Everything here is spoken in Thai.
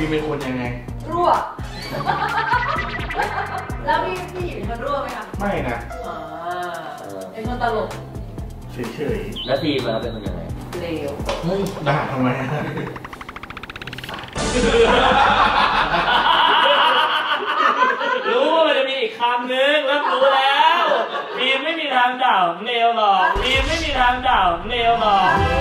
พี่เป็นคนยังไง รั่ว แล้วพี่พี่หยิบเป็นคนรั่วไหมคะไม่นะอ่เป็นคนตลกเฉยแล้วทีมเราเป็นคนยังไงเลวๆเฮ้ยด่าทำไมอะรู้ว่ามันจะมีอีกคำนึงแล้วรู้แล้วทีมไม่มีทางด่าผมเลวหรอกทีมไม่มีทางด่าผมเลวหรอก